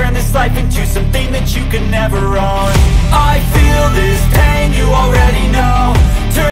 turn this life into something that you can never own